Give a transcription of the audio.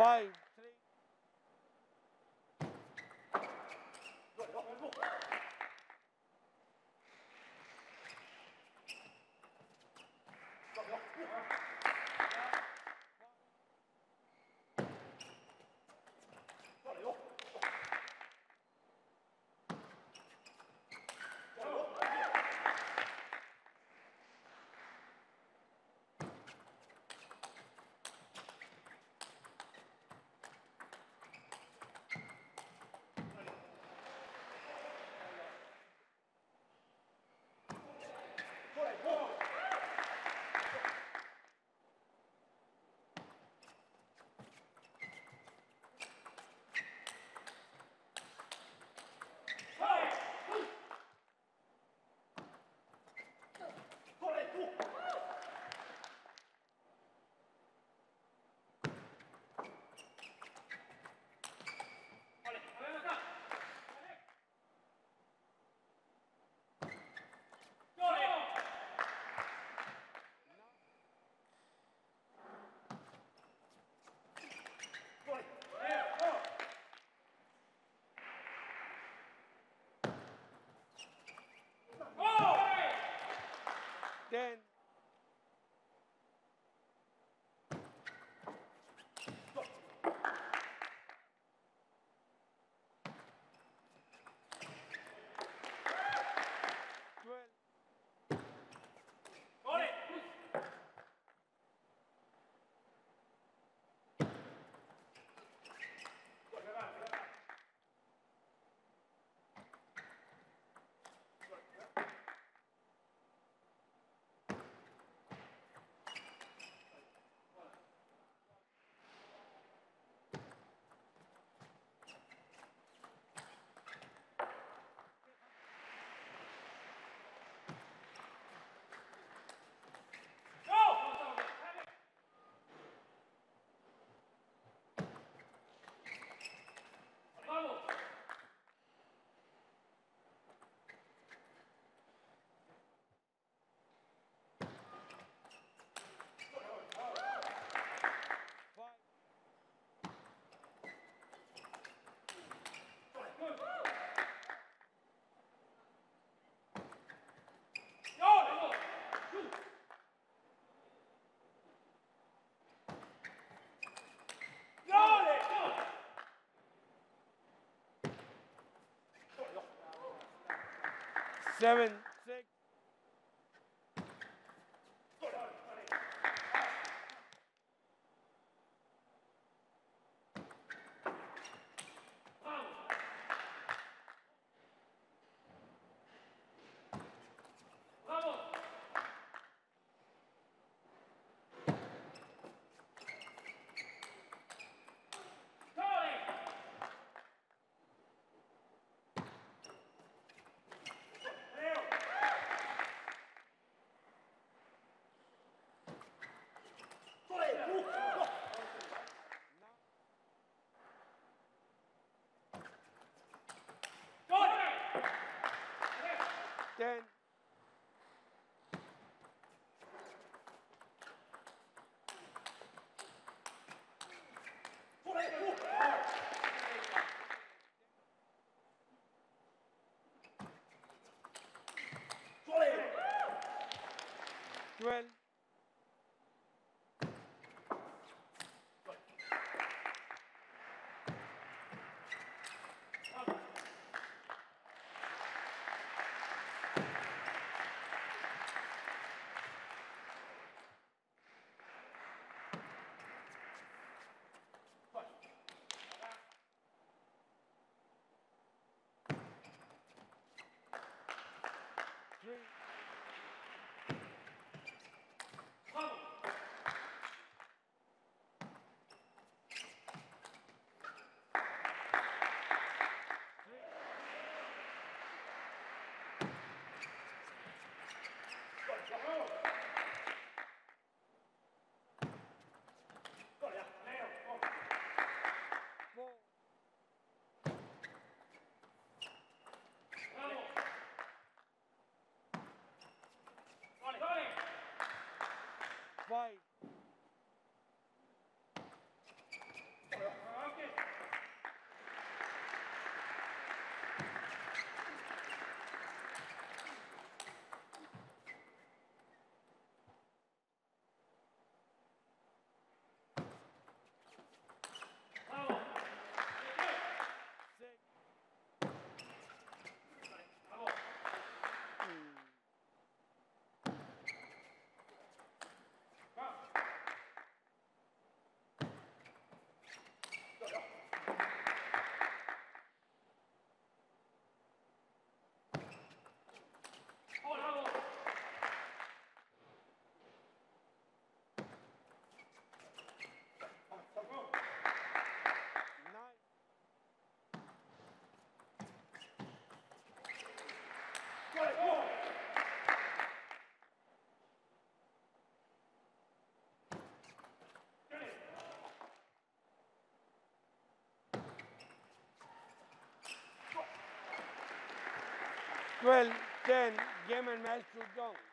Five, Seven, fight. 12, 10, game and match to.